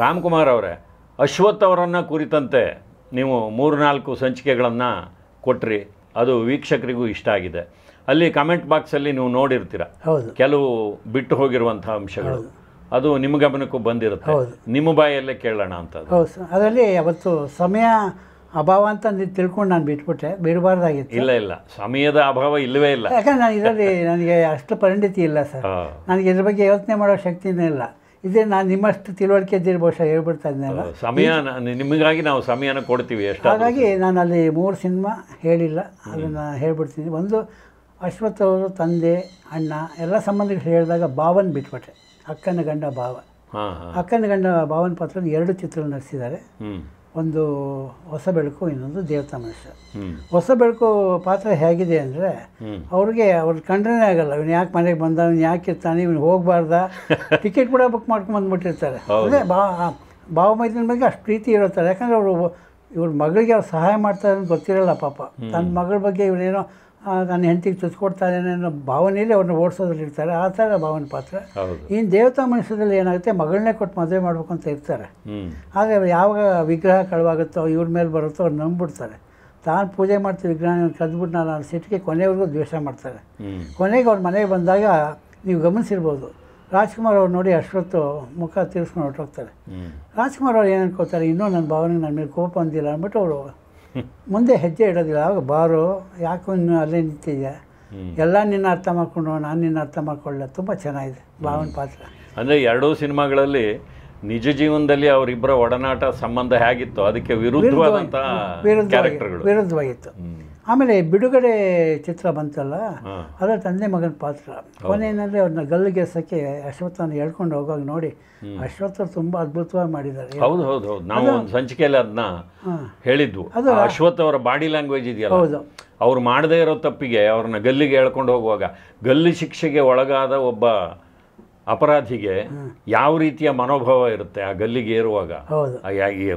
ರಾಮ್ಕುಮಾರ್ ಅವರೇ ಅಶ್ವಥ್ ಅವರನ್ನು ಕುರಿತಂತೆ ನೀವು ಮೂರು ನಾಲ್ಕು ಸಂಚಿಕೆಗಳನ್ನು ಕೊಟ್ರಿ ಅದು ವೀಕ್ಷಕರಿಗೂ ಇಷ್ಟ ಆಗಿದೆ. ಅಲ್ಲಿ ಕಮೆಂಟ್ ಬಾಕ್ಸಲ್ಲಿ ನೀವು ನೋಡಿರ್ತೀರ. ಹೌದು. ಕೆಲವು ಬಿಟ್ಟು ಹೋಗಿರುವಂಥ ಅಂಶಗಳು. ಅದು ನಿಮ್ಮ ಗಮನಕ್ಕೂ ಬಂದಿರುತ್ತೆ. ನಿಮ್ಮ ಬಾಯಲ್ಲೇ ಕೇಳೋಣ ಅಂತ. ಹೌದು ಸರ್. ಅದರಲ್ಲಿ ಅವತ್ತು ಸಮಯ ಅಭಾವ ಅಂತ ನೀವು ತಿಳ್ಕೊಂಡು ನಾನು ಬಿಟ್ಬಿಟ್ಟೆ ಬಿಡಬಾರ್ದಾಗಿತ್ತು. ಇಲ್ಲ ಇಲ್ಲ. ಸಮಯದ ಅಭಾವ ಇಲ್ಲವೇ ಇಲ್ಲ. ಯಾಕಂದ್ರೆ ನಾನು ಇದರಲ್ಲಿ ನನಗೆ ಅಷ್ಟು ಪರಿಣಿತಿ ಇಲ್ಲ ಸರ್. ನನಗೆ ಇದ್ರ ಬಗ್ಗೆ ಯೋಚನೆ ಮಾಡೋ ಶಕ್ತಿನೇ ಇಲ್ಲ. ಇದೇ ನಾನು ನಿಮ್ಮಷ್ಟು ತಿಳುವಳಿಕೆ ಇದ್ದೀರಿ ಬಹುಶಃ ಹೇಳ್ಬಿಡ್ತಾ ಇದ್ನಲ್ಲ ಸಮಯ ನಿಮಗಾಗಿ ನಾವು ಸಮಯನ ಕೊಡ್ತೀವಿ ಎಷ್ಟು ಹಾಗಾಗಿ ನಾನು ಅಲ್ಲಿ ಮೂರು ಸಿನಿಮಾ ಹೇಳಿಲ್ಲ ಅದನ್ನು ಹೇಳ್ಬಿಡ್ತೀನಿ. ಒಂದು ಅಶ್ವಥ್ ಅವರು ತಂದೆ ಅಣ್ಣ ಎಲ್ಲ ಸಂಬಂಧಗಳು ಹೇಳಿದಾಗ ಭಾವನ್ ಬಿಟ್ಬಿಟ್ಟೆ ಅಕ್ಕನ ಗಂಡ ಭಾವ. ಅಕ್ಕನ ಗಂಡ ಭಾವನ್ ಪಾತ್ರ ಎರಡು ಚಿತ್ರ ನಡೆಸಿದ್ದಾರೆ. ಒಂದು ಹೊಸ ಬೆಳಕು ಇನ್ನೊಂದು ದೇವತಾ ಮನುಷ್ಯ ಹೊಸ ಬೆಳಕು ಪಾತ್ರ ಹೇಗಿದೆ ಅಂದರೆ ಅವ್ರಿಗೆ ಅವ್ರ ಕಂಡ್ರೇ ಆಗಲ್ಲ. ಇವನು ಯಾಕೆ ಮನೆಗೆ ಬಂದ ಇವನು ಯಾಕೆ ಇರ್ತಾನೆ ಇವನು ಹೋಗಬಾರ್ದ? ಟಿಕೆಟ್ ಕೂಡ ಬುಕ್ ಮಾಡ್ಕೊಂಡು ಬಂದ್ಬಿಟ್ಟಿರ್ತಾರೆ. ಅಂದರೆ ಬಾ ಭಾವ ಮೈದನ ಬಗ್ಗೆ ಅಷ್ಟು ಪ್ರೀತಿ ಇರುತ್ತಾರೆ. ಯಾಕಂದರೆ ಅವರು ಇವ್ರ ಮಗಳಿಗೆ ಅವ್ರು ಸಹಾಯ ಮಾಡ್ತಾರೆ ಅಂತ ಗೊತ್ತಿರಲ್ಲ ಪಾಪ. ತನ್ನ ಮಗಳ ಬಗ್ಗೆ ಇವನೇನೋ ನನ್ನ ಹೆಂಡತಿಗೆ ತುಚ್ಕೊಡ್ತಾನೆ ಅನ್ನೋ ಭಾವನೆಯಲ್ಲಿ ಅವ್ರನ್ನ ಓಡಿಸೋದ್ರಲ್ಲಿ ಇರ್ತಾರೆ ಆ ಥರ ಭಾವನೆ ಪಾತ್ರ. ಇನ್ನು ದೇವತಾ ಮನುಷ್ಯದಲ್ಲಿ ಏನಾಗುತ್ತೆ ಮಗಳನ್ನೇ ಕೊಟ್ಟು ಮದುವೆ ಮಾಡಬೇಕು ಅಂತ ಇರ್ತಾರೆ. ಆಗ ಆದರೆ ಯಾವಾಗ ವಿಗ್ರಹ ಕಳವಾಗುತ್ತೋ ಇವ್ರ ಮೇಲೆ ಬರುತ್ತೋ ಅವ್ರು ನಂಬಿಬಿಡ್ತಾರೆ. ತಾನು ಪೂಜೆ ಮಾಡ್ತೀವಿ ವಿಗ್ರಹ ಕದ್ಬಿಟ್ಟು ನಾನು ಸಿಟ್ಟಿಗೆ ಕೊನೆವರೆಗೂ ದ್ವೇಷ ಮಾಡ್ತಾರೆ. ಕೊನೆಗೆ ಅವ್ರ ಮನೆಗೆ ಬಂದಾಗ ನೀವು ಗಮನಿಸಿರ್ಬೋದು ರಾಜ್ಕುಮಾರ್ ಅವ್ರು ನೋಡಿ ಅಷ್ಟೊತ್ತು ಮುಖ ತಿರ್ಸ್ಕೊಂಡು ಹೊರಟೋಗ್ತಾರೆ. ರಾಜ್ಕುಮಾರ್ ಅವ್ರು ಏನು ಅನ್ಕೋತಾರೆ ಇನ್ನೂ ನನ್ನ ಭಾವನೆಗೆ ನನ್ನ ಮೇಲೆ ಕೋಪ ಬಂದಿಲ್ಲ ಅಂದ್ಬಿಟ್ಟು ಅವರು ಮುಂದೆ ಹೆಜ್ಜೆ ಇಡೋದಿಲ್ಲ. ಆವಾಗ ಬಾರು ಯಾಕೋ ನೀನು ಅಲ್ಲೇ ನಿಂತಿದ್ಯ? ಹ್ಮ್. ಎಲ್ಲ ನಿನ್ನ ಅರ್ಥ ಮಾಡ್ಕೊಂಡು ನಾನು ನಿನ್ನ ಅರ್ಥ ಮಾಡ್ಕೊಳ್ಳ ತುಂಬ ಚೆನ್ನಾಗಿದೆ ಭಾವನ ಪಾತ್ರ. ಅಂದರೆ ಎರಡೂ ಸಿನಿಮಾಗಳಲ್ಲಿ ನಿಜ ಜೀವನದಲ್ಲಿ ಅವರಿಬ್ಬರ ಒಡನಾಟ ಸಂಬಂಧ ಹೇಗಿತ್ತು ಅದಕ್ಕೆ ವಿರುದ್ಧವಾದಂತಹ ವಿರುದ್ಧವಾಗಿತ್ತು. ಆಮೇಲೆ ಬಿಡುಗಡೆ ಚಿತ್ರ ಬಂತಲ್ಲ ಅದರ ತಂದೆ ಮಗನ ಪಾತ್ರ. ಕೊನೆಯಲ್ಲಿ ಅವ್ರನ್ನ ಗಲ್ಲಿಗೆಸಕ್ಕೆ ಅಶ್ವತ್ಥನ ಹೇಳ್ಕೊಂಡು ಹೋಗುವಾಗ ನೋಡಿ ಅಶ್ವತ್ಥ ತುಂಬಾ ಅದ್ಭುತವಾಗಿ ಮಾಡಿದ್ದಾರೆ. ಹೌದು ಹೌದು ಹೌದು. ನಾವು ಒಂದು ಸಂಚಿಕೆಯಲ್ಲಿ ಅದನ್ನ ಹೇಳಿದ್ವು. ಅದು ಅಶ್ವಥ್ ಅವರ ಬಾಡಿ ಲ್ಯಾಂಗ್ವೇಜ್ ಇದೆಯಲ್ಲ? ಹೌದು. ಅವ್ರು ಮಾಡದೇ ಇರೋ ತಪ್ಪಿಗೆ ಅವ್ರನ್ನ ಗಲ್ಲಿಗೆ ಹೇಳ್ಕೊಂಡು ಹೋಗುವಾಗ ಗಲ್ಲಿ ಶಿಕ್ಷೆಗೆ ಒಳಗಾದ ಒಬ್ಬ ಅಪರಾಧಿಗೆ ಯಾವ ರೀತಿಯ ಮನೋಭಾವ ಇರುತ್ತೆ ಆ ಗಲ್ಲಿಗೆ ಏರುವಾಗ?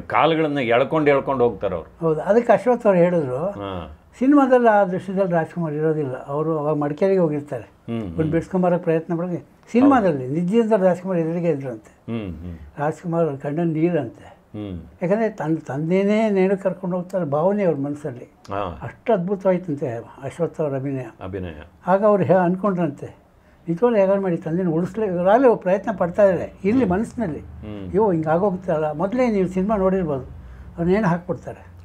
ಕಾಲುಗಳನ್ನ ಎಳ್ಕೊಂಡು ಎಳ್ಕೊಂಡು ಹೋಗ್ತಾರೆ ಅವರು ಹೌದು. ಅದಕ್ಕೆ ಅಶ್ವಥ್ ಅವ್ರು ಹೇಳಿದ್ರು ಹಾಂ. ಸಿನಿಮಾದಲ್ಲಿ ಆ ದೃಶ್ಯದಲ್ಲಿ ರಾಜ್ಕುಮಾರ್ ಇರೋದಿಲ್ಲ. ಅವರು ಅವಾಗ ಮಡಿಕೇರಿಗೆ ಹೋಗಿರ್ತಾರೆ. ಒಂದು ಬಿಡಿಸ್ಕೊಂಬರೋಕೆ ಪ್ರಯತ್ನ ಮಾಡಿ ಸಿನಿಮಾದಲ್ಲಿ ನಿಜದಿಂದ ರಾಜ್ಕುಮಾರ್ ಎದುರಿಗೆ ಇದ್ರಂತೆ ರಾಜ್ಕುಮಾರ್ ಅವ್ರ ಕಣ್ಣಲ್ಲಿ ನೀರಂತೆ. ಯಾಕಂದ್ರೆ ತನ್ನ ತಂದೆನೇ ನೇಣು ಕರ್ಕೊಂಡು ಹೋಗ್ತಾರೆ ಭಾವನೆ ಅವ್ರ ಮನಸ್ಸಲ್ಲಿ. ಅಷ್ಟು ಅದ್ಭುತವಾಯ್ತಂತೆ ಅಶ್ವಥ್ ಅವ್ರ ಅಭಿನಯ. ಅಭಿನಯ. ಆಗ ಅವ್ರು ಹೇ ಅನ್ಕೊಂಡ್ರಂತೆ. ನಿಜವಾಗ್ಲೂ ಹೇಗಾರು ಮಾಡಿ ತಂದೆನ ಉಳಿಸ್ಲೇ ಇವರಾಗಲೇ ಪ್ರಯತ್ನ ಪಡ್ತಾ ಇದ್ದಾರೆ ಇಲ್ಲಿ ಮನಸ್ಸಿನಲ್ಲಿ. ಅಯ್ಯೋ ಹಿಂಗೆ ಆಗೋಗ್ತಾರಲ್ಲ ಮೊದಲೇ ನೀವು ಸಿನಿಮಾ ನೋಡಿರ್ಬೋದು. ಅವ್ರು ನೇಣು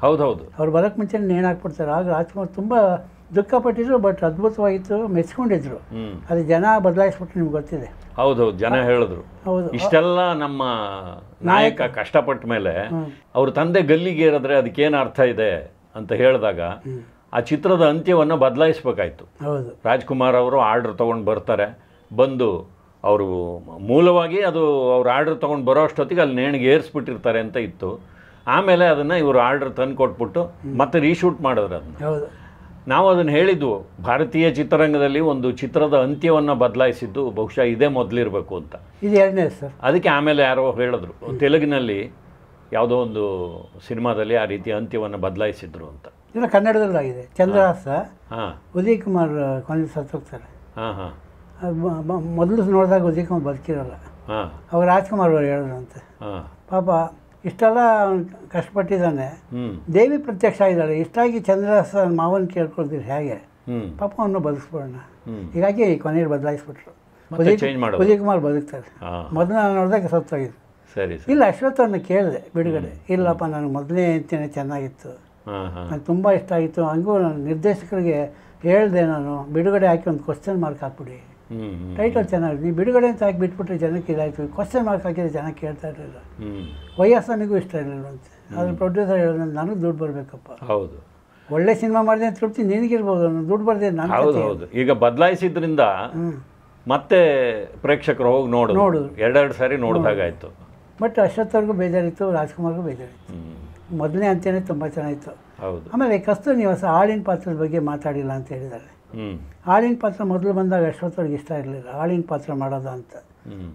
ಹಾಕ್ಬಿಡ್ತಾರೆ ಹೌದು. ಅವ್ರು ಬರೋಕ್ಕೆ ಮುಂಚೆ ನೇಣು ಹಾಕ್ಬಿಡ್ತಾರೆ ಆಗ ರಾಜ್ಕುಮಾರ್ ತುಂಬ ದುಃಖಪಟ್ಟಿದ್ರು ಬಟ್ ಅದ್ಭುತವಾಗಿತ್ತು ಮೆಚ್ಕೊಂಡಿದ್ರು. ಅದು ಜನ ಬದಲಾಯಿಸ್ಬಿಟ್ಟು ನಿಮ್ಗೆ ಗೊತ್ತಿದೆ. ಹೌದು ಜನ ಹೇಳಿದ್ರು. ಹೌದು. ಇಷ್ಟೆಲ್ಲ ನಮ್ಮ ನಾಯಕ ಕಷ್ಟಪಟ್ಟ ಮೇಲೆ ಅವ್ರ ತಂದೆ ಗಲ್ಲಿಗೆ ಏರಿದ್ರೆ ಅದಕ್ಕೇನು ಅರ್ಥ ಇದೆ ಅಂತ ಹೇಳಿದಾಗ ಆ ಚಿತ್ರದ ಅಂತ್ಯವನ್ನು ಬದಲಾಯಿಸ್ಬೇಕಾಯ್ತು. ಹೌದು. ರಾಜ್ಕುಮಾರ್ ಅವರು ಆರ್ಡರ್ ತೊಗೊಂಡು ಬರ್ತಾರೆ. ಬಂದು ಅವರು ಮೂಲವಾಗಿ ಅದು ಅವ್ರು ಆರ್ಡರ್ ತೊಗೊಂಡು ಬರೋ ಅಷ್ಟೊತ್ತಿಗೆ ಅಲ್ಲಿ ನೇಣಿಗೆ ಏರಿಸ್ಬಿಟ್ಟಿರ್ತಾರೆ ಅಂತ ಇತ್ತು. ಆಮೇಲೆ ಅದನ್ನು ಇವರು ಆರ್ಡರ್ ತಂದು ಕೊಟ್ಬಿಟ್ಟು ಮತ್ತೆ ರೀಶೂಟ್ ಮಾಡಿದ್ರು ಅದನ್ನ. ಹೌದು. ನಾವು ಅದನ್ನು ಹೇಳಿದ್ವು ಭಾರತೀಯ ಚಿತ್ರರಂಗದಲ್ಲಿ ಒಂದು ಚಿತ್ರದ ಅಂತ್ಯವನ್ನು ಬದಲಾಯಿಸಿದ್ದು ಬಹುಶಃ ಇದೇ ಮೊದಲಿರಬೇಕು ಅಂತ. ಇದು ಎರಡನೇ ಸರ್. ಅದಕ್ಕೆ ಆಮೇಲೆ ಯಾರೋ ಹೇಳಿದ್ರು ತೆಲುಗಿನಲ್ಲಿ ಯಾವುದೋ ಒಂದು ಸಿನಿಮಾದಲ್ಲಿ ಆ ರೀತಿಯ ಅಂತ್ಯವನ್ನು ಬದಲಾಯಿಸಿದ್ರು ಅಂತ. ಇಲ್ಲ ಕನ್ನಡದಲ್ಲಾಗಿದೆ. ಚಂದ್ರಹಾಸ ಹಾಂ. ಉದಯ್ ಕುಮಾರ್ ಕೊನೆಗೆ ಸತ್ತೋಗ್ತಾರೆ ಹಾಂ ಹಾಂ. ಮೊದಲು ನೋಡಿದಾಗ ಉದಯ್ ಕುಮಾರ್ ಬದುಕಿರಲ್ಲ. ಹಾಂ. ಅವ್ರು ರಾಜ್ಕುಮಾರ್ ಅವರು ಹೇಳಿದ್ರಂತೆ. ಹಾಂ. ಪಾಪ ಇಷ್ಟೆಲ್ಲ ಕಷ್ಟಪಟ್ಟಿದ್ದಾನೆ. ದೇವಿ ಪ್ರತ್ಯಕ್ಷ ಆಗಿದ್ದಾಳೆ. ಇಷ್ಟಾಗಿ ಚಂದ್ರಹಾಸ ಮಾವನ ಕೇಳ್ಕೊಳ್ತೀರಿ ಹೇಗೆ? ಪಾಪ ಅವನು ಬದುಕಿಸ್ಬಿಡೋಣ. ಹೀಗಾಗಿ ಕೊನೆಯಲ್ಲಿ ಬದಲಾಯಿಸ್ಬಿಟ್ರು. ಪೂಜೆ ಉದಯ್ ಕುಮಾರ್ ಬದುಕ್ತಾರೆ. ಮೊದಲು ನಾನು ನೋಡಿದಾಗ ಸತ್ತೋಗಿದ್ದು ಸರಿ ಇಲ್ಲ ಅಶ್ವತ್ಥವ್ರನ್ನ ಕೇಳಿದೆ ಬಿಡುಗಡೆ. ಇಲ್ಲಪ್ಪ ನನಗೆ ಮೊದಲನೇ ಅಂತೇನೆ ಚೆನ್ನಾಗಿತ್ತು. ನನಗೆ ತುಂಬ ಇಷ್ಟ ಆಯಿತು ಹಂಗೂ ನಾನು ನಿರ್ದೇಶಕರಿಗೆ ಹೇಳಿದೆ ನಾನು ಬಿಡುಗಡೆ ಹಾಕಿ ಒಂದು ಕ್ವಶನ್ ಮಾರ್ಕ್ ಹಾಕ್ಬಿಡಿ. ಟೈಟಲ್ ಚೆನ್ನಾಗಿದೆ. ನೀವು ಬಿಡುಗಡೆ ಅಂತ ಹಾಕಿ ಬಿಟ್ಬಿಟ್ರೆ ಜನಕ್ಕೆ ಇದಾಯಿತು. ಕ್ವಶನ್ ಮಾರ್ಕ್ ಹಾಕಿದ್ರೆ ಜನ ಕೇಳ್ತಾ ಇರಲಿಲ್ಲ. ಹ್ಞೂ ನನಗೂ ಇಷ್ಟ ಇರಲಿಲ್ಲಂತೆ ಅದ್ರ ಪ್ರೊಡ್ಯೂಸರ್ ಹೇಳಿದ್ರೆ ನನಗೆ ದುಡ್ಡು ಬರಬೇಕಪ್ಪ. ಹೌದು. ಒಳ್ಳೆ ಸಿನಿಮಾ ಮಾಡಿದೆ ಅಂತ ತೃಪ್ತಿ ನಿನಗಿರ್ಬೋದು. ನಾನು ದುಡ್ಡು ಬರ್ದೆ ನಾನು ಹೌದು ಹೌದು. ಈಗ ಬದಲಾಯಿಸಿದ್ರಿಂದ ಮತ್ತೆ ಪ್ರೇಕ್ಷಕರು ಹೋಗಿ ನೋಡು ನೋಡು ಎರಡೆರಡು ಸಾರಿ ನೋಡಿದಾಗಾಯ್ತು ಬಟ್ ಅಶ್ವತ್ಥವ್ರಿಗೂ ಬೇಜಾರಿತ್ತು ರಾಜ್ಕುಮಾರ್ಗೂ ಬೇಜಾರಿತ್ತು. ಮೊದಲನೇ ಅಂತೇನೆ ತುಂಬ ಚೆನ್ನಾಗಿತ್ತು. ಹೌದು. ಆಮೇಲೆ ಕಸ್ತೂರಿ ನಿವಾಸ ಹಾಡಿನ ಪಾತ್ರದ ಬಗ್ಗೆ ಮಾತಾಡಿಲ್ಲ ಅಂತ ಹೇಳಿದ್ದಾರೆ. ಆಳಿನ ಪಾತ್ರ ಮೊದಲು ಬಂದಾಗ ಅಶ್ವತ್ಥವ್ರಿಗೆ ಇಷ್ಟ ಇರಲಿಲ್ಲ. ಆಳಿನ ಪಾತ್ರ ಮಾಡೋದ ಅಂತ.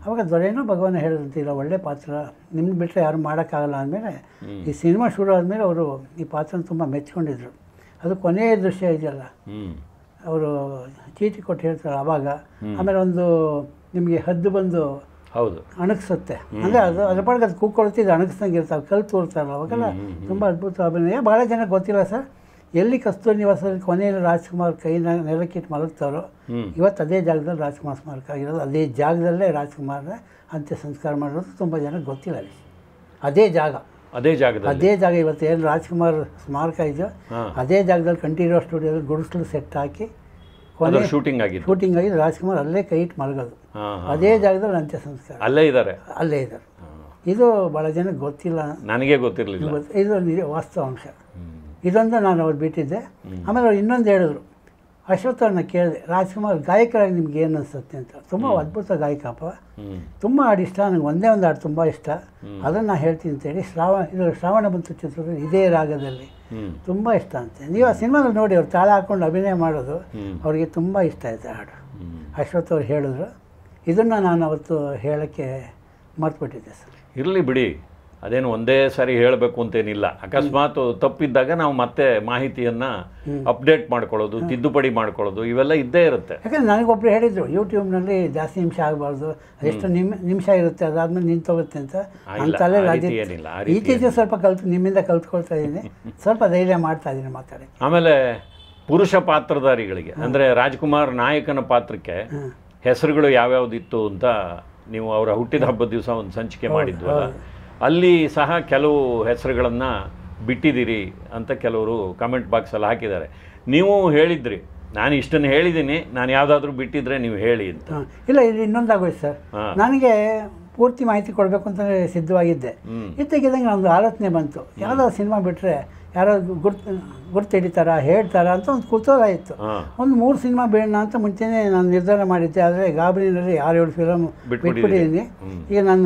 ಅವಾಗ ದೊರೆನೋ ಭಗವಾನ ಹೇಳಿದಂತೆ ಇಲ್ಲ ಒಳ್ಳೆ ಪಾತ್ರ. ನಿಮ್ಮ ಬಿಟ್ಟರೆ ಯಾರು ಮಾಡೋಕ್ಕಾಗಲ್ಲ ಅಂದಮೇಲೆ. ಈ ಸಿನಿಮಾ ಶುರು ಆದಮೇಲೆ ಅವರು ಈ ಪಾತ್ರನ ತುಂಬ ಮೆಚ್ಕೊಂಡಿದ್ರು ಅದು ಕೊನೆಯ ದೃಶ್ಯ ಇದೆಯಲ್ಲ? ಅವರು ಚೀಟಿ ಕೊಟ್ಟು ಹೇಳ್ತಾರೆ ಆವಾಗ ಆಮೇಲೆ ಒಂದು ನಿಮಗೆ ಹದ್ದು ಬಂದು ಹೌದು. ಅಣಗಿಸುತ್ತೆ ಅಂದರೆ ಅದು ಅದ್ರ ಪಾಡಿಗೆ ಅದು ಕೂಕೊಳ್ತಿದ್ದು ಅಣಗಿಸ್ದಂಗೆ ಇರ್ತಾವೆ ಕಲ್ ತೋರ್ತಾರಲ್ಲ ಅವಾಗೆಲ್ಲ ತುಂಬ ಅದ್ಭುತ ಅಭಿನಯ. ಭಾಳ ಜನ ಗೊತ್ತಿಲ್ಲ ಸರ್. ಎಲ್ಲಿ ಕಸ್ತೂರಿ ನಿವಾಸದಲ್ಲಿ ಕೊನೆಯಲ್ಲಿ ರಾಜ್ಕುಮಾರ್ ಕೈನ ನೆಲಕ್ಕಿಟ್ಟು ಮಲಗ್ತಾರೋ. ಇವತ್ತು ಅದೇ ಜಾಗದಲ್ಲಿ ರಾಜ್ಕುಮಾರ್ ಸ್ಮಾರಕ ಆಗಿರೋದು. ಅದೇ ಜಾಗದಲ್ಲೇ ರಾಜ್ಕುಮಾರ್ನ ಅಂತ್ಯ ಸಂಸ್ಕಾರ ಮಾಡಿರೋದು ತುಂಬ ಜನಕ್ಕೆ ಗೊತ್ತಿಲ್ಲ ಅಲ್ಲಿ. ಅದೇ ಜಾಗ. ಅದೇ ಜಾಗ ಅದೇ ಜಾಗ ಇವತ್ತು ಏನು ರಾಜ್ಕುಮಾರ್ ಸ್ಮಾರಕ ಇದೆಯೋ ಅದೇ ಜಾಗದಲ್ಲಿ ಕಂಠೀರವ ಸ್ಟುಡಿಯೋದಲ್ಲಿ ಗುಡಿಸಲು ಸೆಟ್ ಹಾಕಿ ಕೊನೆ ಶೂಟಿಂಗ್ ಆಗಿ ಶೂಟಿಂಗ್ ಆಗಿ ರಾಜ್ಕುಮಾರ್ ಅಲ್ಲೇ ಕೈ ಇಟ್ಟು ಮಲಗೋದು. ಅದೇ ಜಾಗದಲ್ಲಿ ಅಂತ್ಯ ಸಂಸ್ಕಾರ. ಅಲ್ಲೇ ಇದ್ದಾರೆ. ಅಲ್ಲೇ ಇದ್ದಾರೆ. ಇದು ಭಾಳ ಜನಕ್ಕೆ ಗೊತ್ತಿಲ್ಲ. ನನಗೆ ಗೊತ್ತಿರಲಿಲ್ಲ. ಇದು ನಿಜ ವಾಸ್ತವಾಂಶ. ಇದೊಂದು ನಾನು ಅವ್ರು ಬಿಟ್ಟಿದ್ದೆ. ಆಮೇಲೆ ಅವ್ರು ಇನ್ನೊಂದು ಹೇಳಿದ್ರು. ಅಶ್ವತ್ಥವ್ರನ್ನ ಕೇಳಿದೆ ರಾಜ್ಕುಮಾರ್ ಗಾಯಕರಾಗಿ ನಿಮ್ಗೆ ಏನು ಅನಿಸುತ್ತೆ ಅಂತ. ತುಂಬ ಅದ್ಭುತ ಗಾಯಕಪ್ಪ ಅಪ್ಪ. ತುಂಬ ಹಾಡು ಇಷ್ಟ ನನಗೆ ಒಂದೇ ಒಂದು ಹಾಡು ತುಂಬ ಇಷ್ಟ. ಅದನ್ನು ನಾನು ಹೇಳ್ತೀನಿ ಅಂತೇಳಿ ಶ್ರಾವಣ ಇದು ಶ್ರಾವಣ ಬಂತು ಚಿತ್ರದಲ್ಲಿ ಇದೇ ರಾಗದಲ್ಲಿ. ತುಂಬ ಇಷ್ಟ ಅಂತೆ. ನೀವು ಆ ಸಿನಿಮಾದಲ್ಲಿ ನೋಡಿ ಅವ್ರು ತಾಳ ಹಾಕೊಂಡು ಅಭಿನಯ ಮಾಡೋದು. ಅವರಿಗೆ ತುಂಬ ಇಷ್ಟ ಆಯಿತು ಹಾಡು. ಅಶ್ವಥ್ ಅವ್ರು ಹೇಳಿದ್ರು. ಇದನ್ನು ನಾನು ಅವತ್ತು ಹೇಳೋಕ್ಕೆ ಮರ್ತುಬಿಟ್ಟಿದ್ದೆ ಸರ್. ಇರಲಿ ಬಿಡಿ. ಅದೇನು ಒಂದೇ ಸಾರಿ ಹೇಳಬೇಕು ಅಂತೇನಿಲ್ಲ. ಅಕಸ್ಮಾತ್ ತಪ್ಪಿದ್ದಾಗ ನಾವು ಮತ್ತೆ ಮಾಹಿತಿಯನ್ನು ಅಪ್ಡೇಟ್ ಮಾಡ್ಕೊಳ್ಳೋದು ತಿದ್ದುಪಡಿ ಮಾಡ್ಕೊಳ್ಳೋದು ಇವೆಲ್ಲ ಇದ್ದೇ ಇರುತ್ತೆ. ಯಾಕಂದ್ರೆ ನನಗೊಬ್ರು ಹೇಳಿದರು ಯೂಟ್ಯೂಬ್ನಲ್ಲಿ ಜಾಸ್ತಿ ನಿಮಿಷ ಆಗಬಾರ್ದು ಎಷ್ಟು ನಿಮ್ ನಿಮಿಷ ಇರುತ್ತೆ ಅದಾದ್ಮೇಲೆ ನಿಂತೋಗುತ್ತೆ ಅಂತ. ಏನಿಲ್ಲ, ರೀತಿ ಈಚೀಚೆ ಸ್ವಲ್ಪ ಕಲ್ತು ನಿಮ್ಮಿಂದ ಕಲ್ತ್ಕೊಳ್ತಾ ಇದ್ದೀನಿ. ಸ್ವಲ್ಪ ಧೈರ್ಯ ಮಾಡ್ತಾ ಇದ್ದೀನಿ ಮಾತಾಡಿ. ಆಮೇಲೆ ಪುರುಷ ಪಾತ್ರಧಾರಿಗಳಿಗೆ ಅಂದರೆ ರಾಜ್ಕುಮಾರ್ ನಾಯಕನ ಪಾತ್ರಕ್ಕೆ ಹೆಸರುಗಳು ಯಾವ್ಯಾವ್ದಿತ್ತು ಅಂತ ನೀವು ಅವರ ಹುಟ್ಟಿದ ಹಬ್ಬದ ದಿವಸ ಒಂದು ಸಂಚಿಕೆ ಮಾಡಿದ್ವಲ್ಲ ಅಲ್ಲಿ ಸಹ ಕೆಲವು ಹೆಸರುಗಳನ್ನು ಬಿಟ್ಟಿದ್ದೀರಿ ಅಂತ ಕೆಲವರು ಕಮೆಂಟ್ ಬಾಕ್ಸಲ್ಲಿ ಹಾಕಿದ್ದಾರೆ. ನೀವು ಹೇಳಿದ್ರಿ. ನಾನು ಇಷ್ಟನ್ನು ಹೇಳಿದ್ದೀನಿ. ನಾನು ಯಾವುದಾದ್ರೂ ಬಿಟ್ಟಿದ್ರೆ ನೀವು ಹೇಳಿ ಅಂತ. ಇಲ್ಲ ಇದು ಇನ್ನೊಂದಾಗೋಯ್ತು ಸರ್. ನನಗೆ ಪೂರ್ತಿ ಮಾಹಿತಿ ಕೊಡಬೇಕು ಅಂತಲೇ ಸಿದ್ಧವಾಗಿದ್ದೆ. ಇದ್ದಕ್ಕಿದ್ದಂಗೆ ಒಂದು ಆಲೋಚನೆ ಬಂತು. ಯಾವುದಾದ್ರು ಸಿನಿಮಾ ಬಿಟ್ಟರೆ ಯಾರೋ ಗುರ್ತು ಗುರ್ತು ಹಿಡಿತಾರಾ ಹೇಳ್ತಾರ ಅಂತ ಒಂದು ಕುತೂಹಲ ಇತ್ತು. ಒಂದು ಮೂರು ಸಿನಿಮಾ ಬೇಡ ಅಂತ ಮುಂಚೆನೇ ನಾನು ನಿರ್ಧಾರ ಮಾಡಿದ್ದೆ. ಆದರೆ ಗಾಬರಿನಲ್ಲಿ ಆರು ಏಳು ಫಿಲಮ್. ಬಿಟ್ಬಿಟ್ಟಿದ್ದೀನಿ. ಈಗ ನಾನು